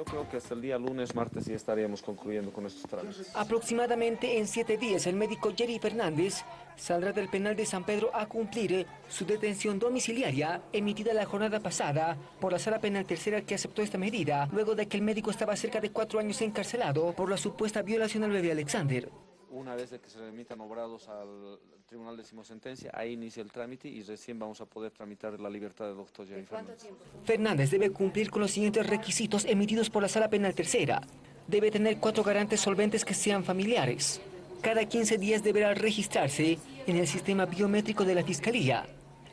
Yo creo que hasta el día lunes, martes ya estaríamos concluyendo con estos trámites. Aproximadamente en siete días, el médico Jerry Fernández saldrá del penal de San Pedro a cumplir su detención domiciliaria emitida la jornada pasada por la sala penal tercera que aceptó esta medida, luego de que el médico estaba cerca de cuatro años encarcelado por la supuesta violación al bebé Alexander. Una vez de que se remitan obrados al Tribunal de Sentencia, ahí inicia el trámite y recién vamos a poder tramitar la libertad del doctor Jerry Fernández. Fernández debe cumplir con los siguientes requisitos emitidos por la Sala Penal Tercera. Debe tener cuatro garantes solventes que sean familiares. Cada 15 días deberá registrarse en el sistema biométrico de la Fiscalía.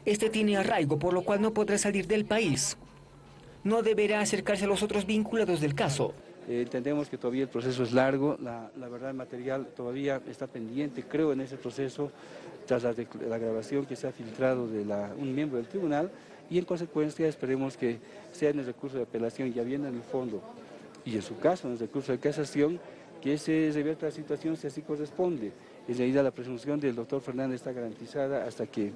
Este tiene arraigo, por lo cual no podrá salir del país. No deberá acercarse a los otros vinculados del caso. Eh, entendemos que todavía el proceso es largo, la, verdad material todavía está pendiente, creo en ese proceso, tras la, grabación que se ha filtrado de un miembro del tribunal y en consecuencia esperemos que sea en el recurso de apelación ya viene en el fondo y en su caso en el recurso de casación que se revierta la situación si así corresponde. Realidad la presunción del doctor Fernández está garantizada hasta que,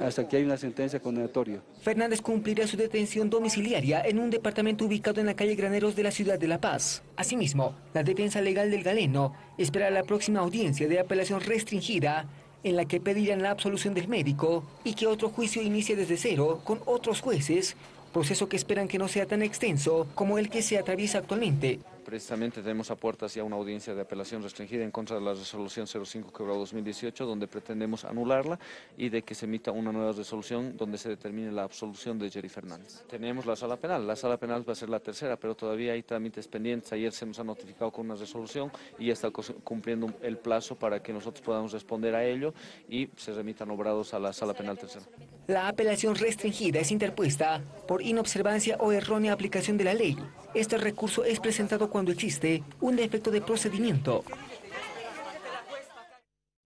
hasta que hay una sentencia condenatoria. Fernández cumplirá su detención domiciliaria en un departamento ubicado en la calle Graneros de la ciudad de La Paz. Asimismo, la defensa legal del galeno espera la próxima audiencia de apelación restringida en la que pedirán la absolución del médico y que otro juicio inicie desde cero con otros jueces, proceso que esperan que no sea tan extenso como el que se atraviesa actualmente precisamente tenemos a puertas ya una audiencia de apelación restringida en contra de la resolución 05 quebrado 2018, donde pretendemos anularla y de que se emita una nueva resolución donde se determine la absolución de Jerry Fernández. Tenemos la sala penal, la sala penal va a ser la tercera, pero todavía hay trámites pendientes. Ayer se nos ha notificado con una resolución y ya está cumpliendo el plazo para que nosotros podamos responder a ello y se remitan obrados a la sala penal tercera. La apelación restringida es interpuesta por inobservancia o errónea aplicación de la ley. Este recurso es presentado cuando existe un defecto de procedimiento